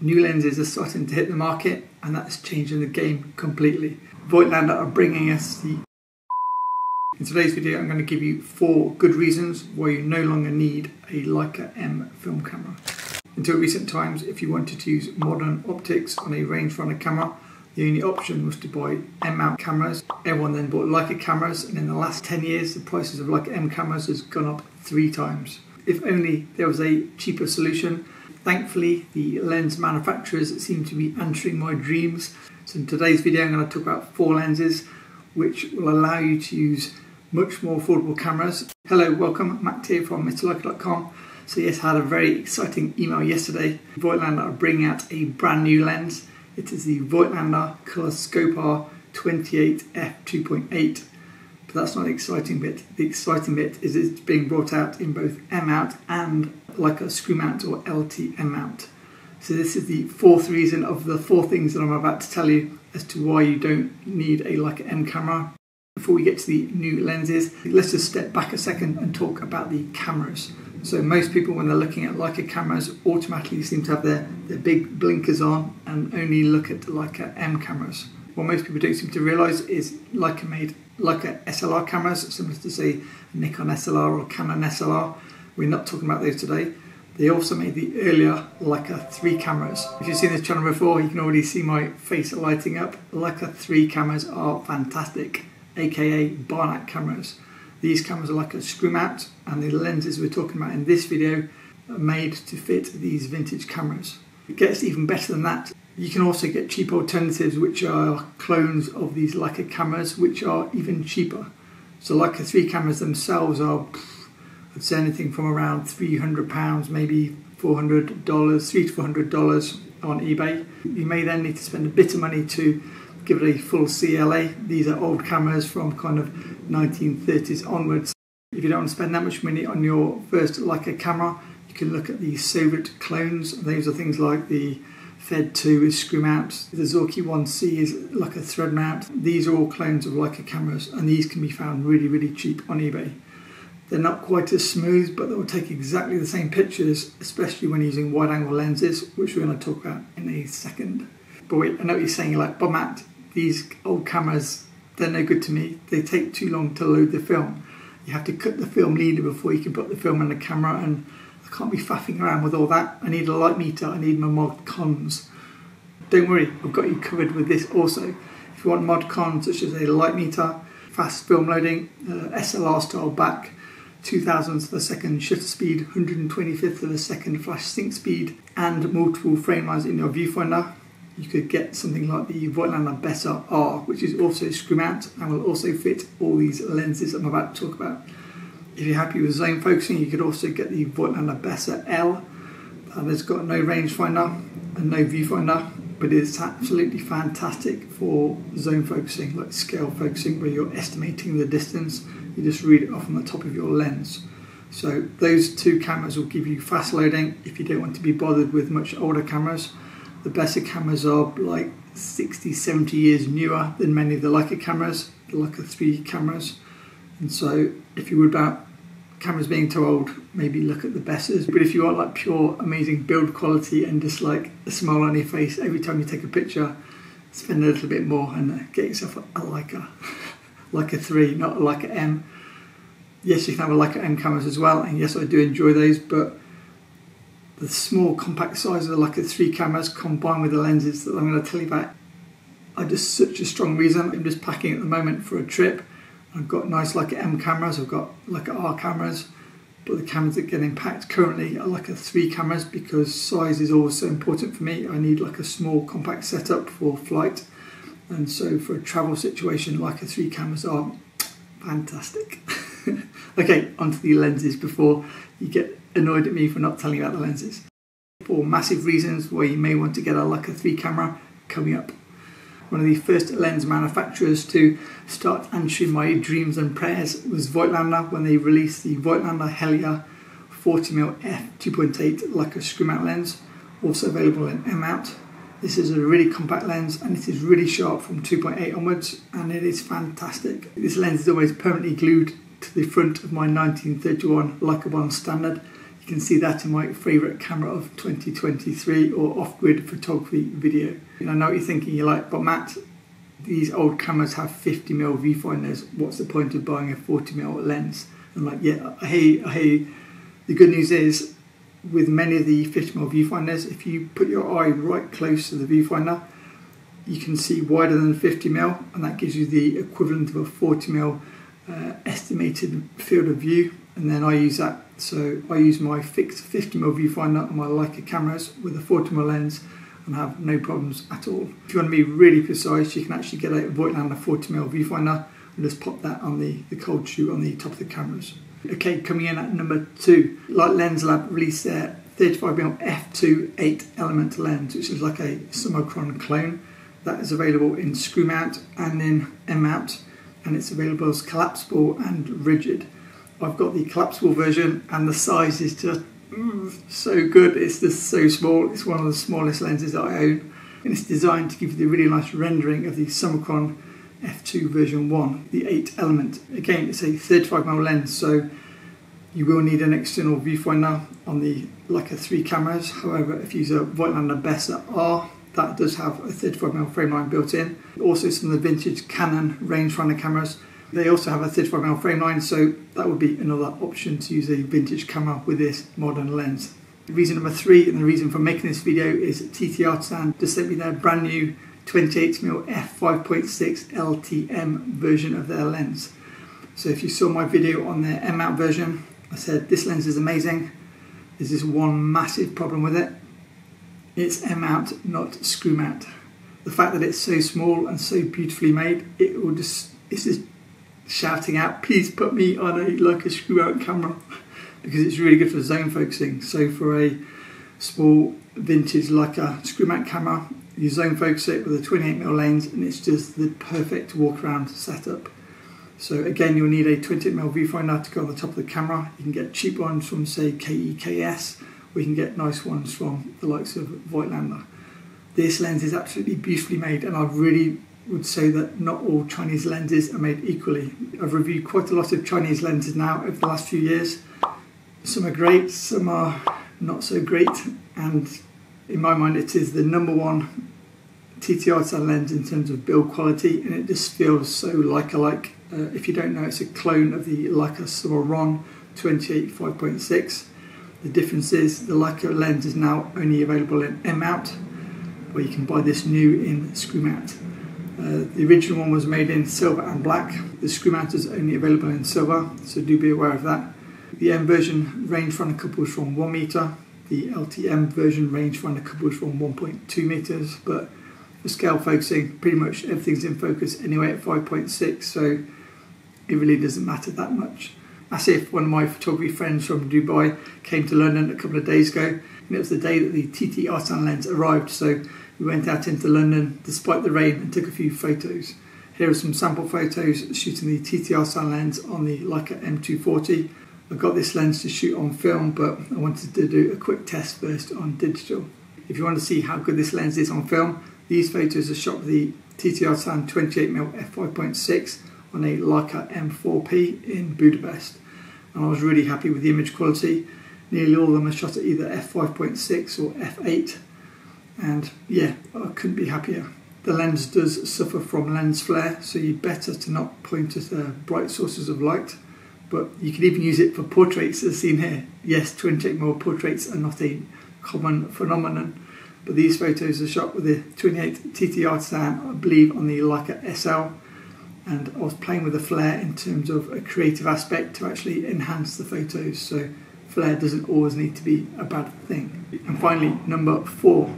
New lenses are starting to hit the market, and that's changing the game completely. Voigtlander are bringing us the. In today's video, I'm going to give you four good reasons why you no longer need a Leica M film camera. Until recent times, if you wanted to use modern optics on a rangefinder camera, the only option was to buy M mount cameras. Everyone then bought Leica cameras, and in the last 10 years, the prices of Leica M cameras has gone up three times. If only there was a cheaper solution. Thankfully, the lens manufacturers seem to be answering my dreams. So, in today's video, I'm going to talk about four lenses which will allow you to use much more affordable cameras. Hello, welcome, Matt here from MrLeica.com. So, yes, I had a very exciting email yesterday. Voigtlander are bringing out a brand new lens. It is the Voigtlander Color Skopar 28f 2.8 But that's not the exciting bit. The exciting bit is it's being brought out in both M mount and Leica screw mount or LTM mount. So this is the fourth reason of the four things that I'm about to tell you as to why you don't need a Leica M camera. Before we get to the new lenses, let's just step back a second and talk about the cameras. So most people, when they're looking at Leica cameras, automatically seem to have their, their big blinkers on and only look at the Leica M cameras. What most people don't seem to realise is Leica made Leica SLR cameras, similar to say Nikon SLR or Canon SLR. We're not talking about those today. They also made the earlier Leica 3 cameras. If you've seen this channel before, you can already see my face lighting up. Leica 3 cameras are fantastic, aka Barnack cameras. These cameras are Leica screw mount, and the lenses we're talking about in this video are made to fit these vintage cameras. It gets even better than that. You can also get cheap alternatives which are clones of these Leica cameras which are even cheaper. So Leica 3 cameras themselves are, Say anything from around £300, maybe $400, 3 to $400 on eBay. You may then need to spend a bit of money to give it a full CLA. These are old cameras from kind of 1930s onwards. If you don't want to spend that much money on your first Leica camera, you can look at the Soviet clones. Those are things like the Fed 2 is screw mounts. The Zorki 1C is Leica thread mount. These are all clones of Leica cameras and these can be found really, really cheap on eBay. They're not quite as smooth, but they will take exactly the same pictures, especially when using wide angle lenses, which we're going to talk about in a second. But wait, I know what you're saying, like, but Matt, these old cameras, they're no good to me. They take too long to load the film. You have to cut the film leader before you can put the film in the camera and I can't be faffing around with all that. I need a light meter, I need my mod cons. Don't worry, I've got you covered with this also. If you want mod cons such as a light meter, fast film loading, uh, SLR style back, 2000s of a second shutter speed, 125th of a second flash sync speed, and multiple frame lines in your viewfinder, you could get something like the Voigtlander Bessa R, which is also screw mount and will also fit all these lenses I'm about to talk about. If you're happy with zone focusing, you could also get the Voigtlander Bessa L. Uh, it's got no rangefinder and no viewfinder, but it's absolutely fantastic for zone focusing, like scale focusing, where you're estimating the distance. You just read it off on the top of your lens. So those two cameras will give you fast loading if you don't want to be bothered with much older cameras. The Bessa cameras are like 60, 70 years newer than many of the Leica cameras, the Leica 3 cameras. And so if you would about cameras being too old, maybe look at the Bessas. But if you want like pure amazing build quality and just like a smile on your face every time you take a picture, spend a little bit more and uh, get yourself a, a Leica, Leica 3, not a Leica M. Yes, you can have a Leica M cameras as well, and yes, I do enjoy those, but the small compact size of the Leica 3 cameras combined with the lenses that I'm going to tell you about are just such a strong reason. I'm just packing at the moment for a trip I've got nice Leica M cameras, I've got Leica R cameras, but the cameras that get packed currently are Leica 3 cameras because size is always so important for me. I need like a small compact setup for flight and so for a travel situation Leica 3 cameras are fantastic. okay, onto the lenses before you get annoyed at me for not telling you about the lenses. Four massive reasons why you may want to get a Leica 3 camera coming up one of the first lens manufacturers to start answering my dreams and prayers was Voigtlander when they released the Voigtlander Heliar 40mm f 2.8 Leica screw mount lens, also available in M mount. This is a really compact lens and it is really sharp from 2.8 onwards and it is fantastic. This lens is always permanently glued to the front of my 1931 Leica 1 standard. You can see that in my favourite camera of 2023 or off-grid photography video. And I know what you're thinking, you're like, but Matt, these old cameras have 50mm viewfinders. What's the point of buying a 40mm lens? I'm like, yeah, I hear. The good news is, with many of the 50mm viewfinders, if you put your eye right close to the viewfinder, you can see wider than 50mm, and that gives you the equivalent of a 40mm uh, estimated field of view. And then I use that, so I use my fixed 50mm viewfinder on my Leica cameras with a 40mm lens and have no problems at all. If you want to be really precise, you can actually get a Voigtlander 40mm viewfinder and just pop that on the, the cold shoe on the top of the cameras. Okay, coming in at number two, Light Lens Lab released their 35mm f2 8 element lens, which is like a Summicron clone. That is available in screw mount and in M mount, and it's available as collapsible and rigid. I've got the collapsible version, and the size is just mm, so good. It's just so small. It's one of the smallest lenses that I own, and it's designed to give you the really nice rendering of the Summicron f2 version 1, the 8 element. Again, it's a 35mm lens, so you will need an external viewfinder on the Leica 3 cameras. However, if you use a Voigtlander Bessa R, that does have a 35mm frame line built in. Also, some of the vintage Canon rangefinder cameras, they also have a 35mm frame line, so that would be another option to use a vintage camera with this modern lens. Reason number three, and the reason for making this video, is TT Artisan just sent me their brand new 28mm f5.6 LTM version of their lens. So if you saw my video on their M mount version, I said this lens is amazing. There's this one massive problem with it. It's M mount, not screw mount. The fact that it's so small and so beautifully made, it will just it's just shouting out, please put me on a Leica screw mount camera because it's really good for zone focusing. So for a small vintage Leica screw mount camera, you zone focus it with a 28mm lens and it's just the perfect walk around setup. So again, you'll need a 28mm viewfinder to go on the top of the camera. You can get cheap ones from say KEKS, you can get nice ones from the likes of Voigtlander. This lens is absolutely beautifully made and I really would say that not all Chinese lenses are made equally. I've reviewed quite a lot of Chinese lenses now over the last few years. Some are great, some are not so great, and in my mind, it is the number one TTR lens in terms of build quality, and it just feels so Leica-like. Uh, if you don't know, it's a clone of the Leica Summaron 28 5.6. The difference is the Leica lens is now only available in M mount, where you can buy this new in screw mount. Uh, the original one was made in silver and black. The screw mount is only available in silver, so do be aware of that. The M version range rangefinder couples from 1 meter the LTM version range rangefinder couples from 1.2 meters, but for scale focusing, pretty much everything's in focus anyway at 5.6, so it really doesn't matter that much. As if one of my photography friends from Dubai came to London a couple of days ago, and it was the day that the TT Artisan lens arrived, so we went out into London despite the rain and took a few photos. Here are some sample photos shooting the TT Artisan lens on the Leica M240 I got this lens to shoot on film, but I wanted to do a quick test first on digital. If you want to see how good this lens is on film, these photos are shot with the TT Artisan 28mm f5.6 on a Leica M4P in Budapest. And I was really happy with the image quality. Nearly all of them are shot at either f5.6 or f8. And yeah, I couldn't be happier. The lens does suffer from lens flare, so you're better to not point at uh, bright sources of light but you can even use it for portraits as seen here. Yes, 28mm portraits are not a common phenomenon, but these photos are shot with the 28 TT Artisan, I believe, on the Leica SL, and I was playing with the flare in terms of a creative aspect to actually enhance the photos, so flare doesn't always need to be a bad thing. And finally, number four,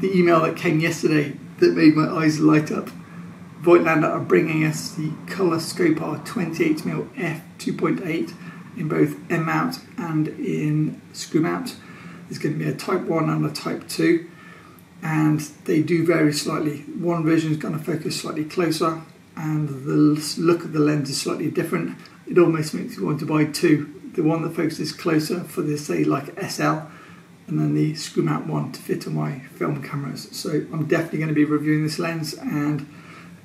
the email that came yesterday that made my eyes light up. Voigtlander are bringing us the Color Skopar 28mm f2.8 in both M mount and in screw mount. There's going to be a Type 1 and a Type 2, and they do vary slightly. One version is going to focus slightly closer, and the look of the lens is slightly different. It almost makes you want to buy two. The one that focuses closer for the say Leica SL, and then the screw mount one to fit on my film cameras. So I'm definitely going to be reviewing this lens and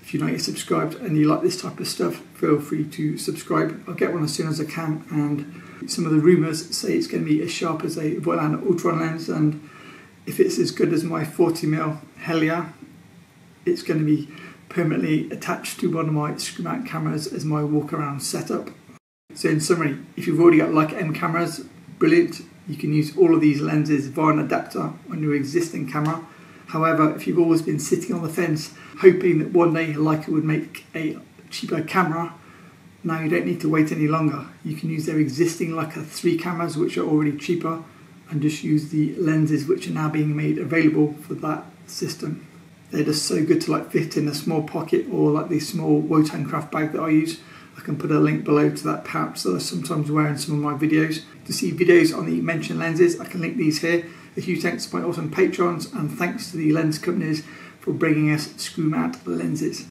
If you're not yet subscribed and you like this type of stuff, feel free to subscribe. I'll get one as soon as I can. And some of the rumours say it's going to be as sharp as a Voigtlander Ultron lens, and if it's as good as my 40mm Heliar, it's going to be permanently attached to one of my screw mount cameras as my walk around setup. So in summary, if you've already got Leica M cameras, brilliant. You can use all of these lenses via an adapter on your existing camera. However, if you've always been sitting on the fence hoping that one day Leica would make a cheaper camera, now you don't need to wait any longer. You can use their existing Leica 3 cameras which are already cheaper and just use the lenses which are now being made available for that system. They're just so good to like fit in a small pocket or like the small Wotancraft bag that I use. I can put a link below to that pouch that I sometimes wear in some of my videos. To see videos on the mentioned lenses, I can link these here. A huge thanks to my awesome patrons and thanks to the lens companies for bringing us screw mount lenses.